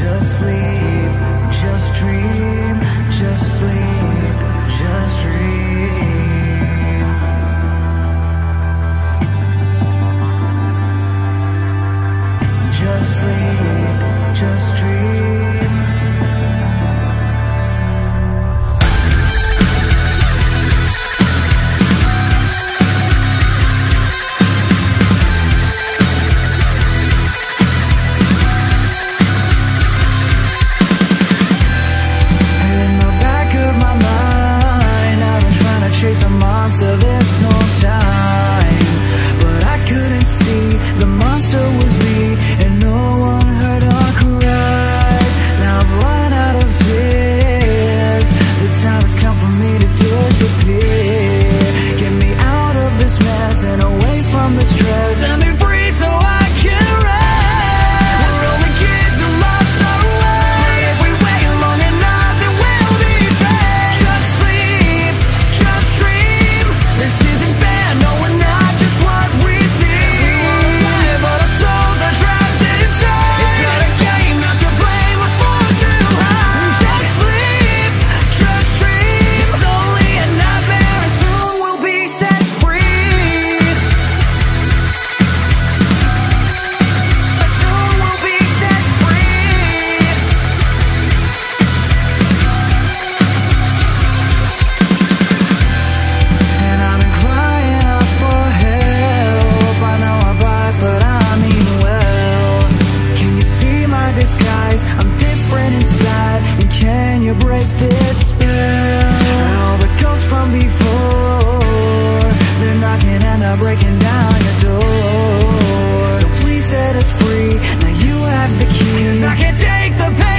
just sleep, just dream, just sleep, just dream. Just sleep, just dream. and away from the stress. you break this spell. All the ghosts from before They're knocking and they're breaking down your door. So please set us free. Now you have the key. Cause I can't take the pain.